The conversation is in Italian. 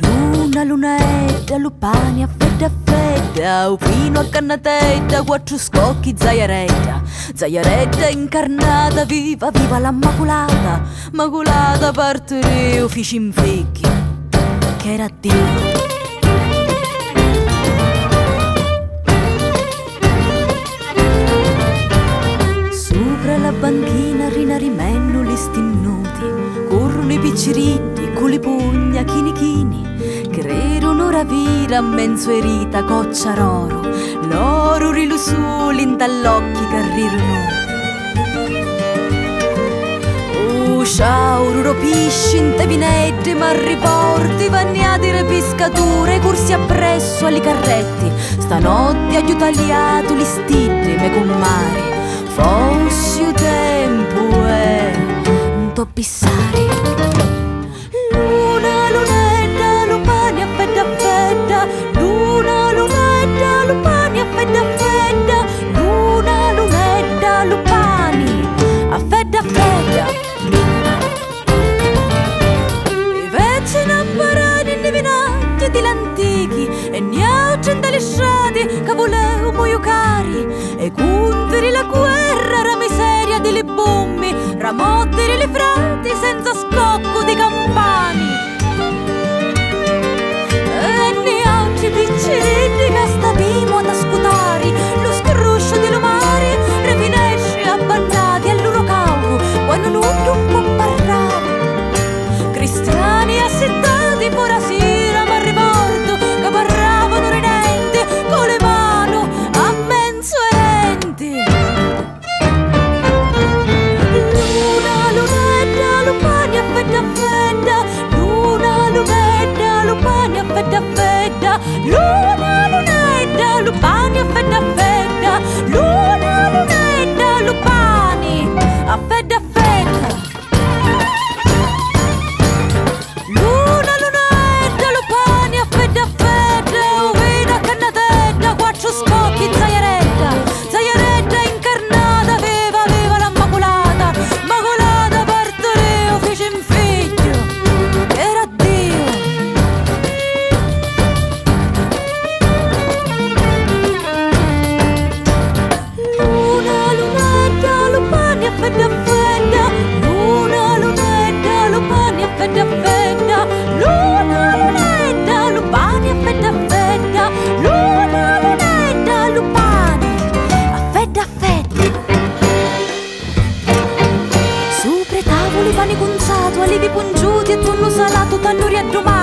Luna, luna lunaedda, lupania, fredda, fredda, upino a cannatedda, quattro scocchi, zaiaredda, zaiaredda incarnata, viva, viva la maculata, maculata partoreo, fici in ficchi, che era Dio. Sopra la banchina rinarimenno gli stinnuti, corrono i picciritti con le pugna chini chini, crerono vira menso erita, cocciaroro, loro rilusuli, intallocchi, carrirono. Usciauro, uh, pisci, intevinetti, ma riporti, vanni vagnati, pescature, corsi appresso agli carretti, stanotte aiutaliato li stitti, me con mare, fossi tempo e un toppissare. Salivi pungiuti e tu non salato di domani